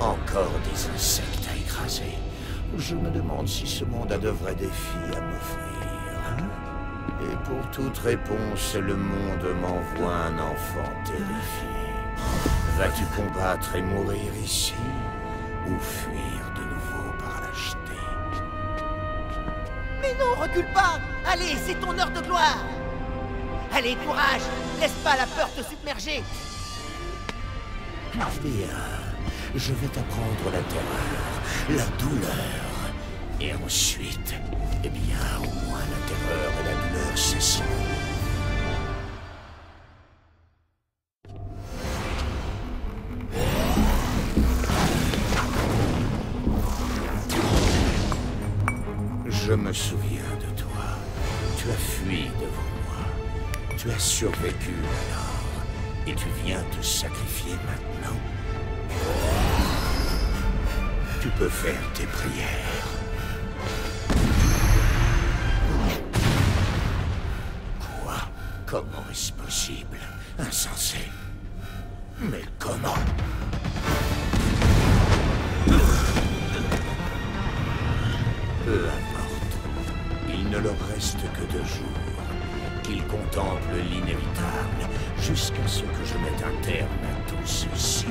Encore des insectes à écraser. Je me demande si ce monde a de vrais défis à m'offrir. hein Et pour toute réponse, le monde m'envoie un enfant terrifié. Vas-tu combattre et mourir ici Ou fuir de nouveau par lâcheté Mais non, recule pas Allez, c'est ton heure de gloire Allez, courage Laisse pas la peur te submerger Je vais t'apprendre la terreur, la douleur. Et ensuite, eh bien, au moins la terreur et la douleur cesseront. Je me souviens de toi. Tu as fui devant moi. Tu as survécu alors. Et tu viens te sacrifier maintenant. Tu peux faire tes prières. Quoi? Comment est-ce possible? Insensé. Mais comment? Peu importe. Il ne leur reste que deux jours. Qu'ils contemplent l'inévitable jusqu'à ce que je mette un terme à tout ceci.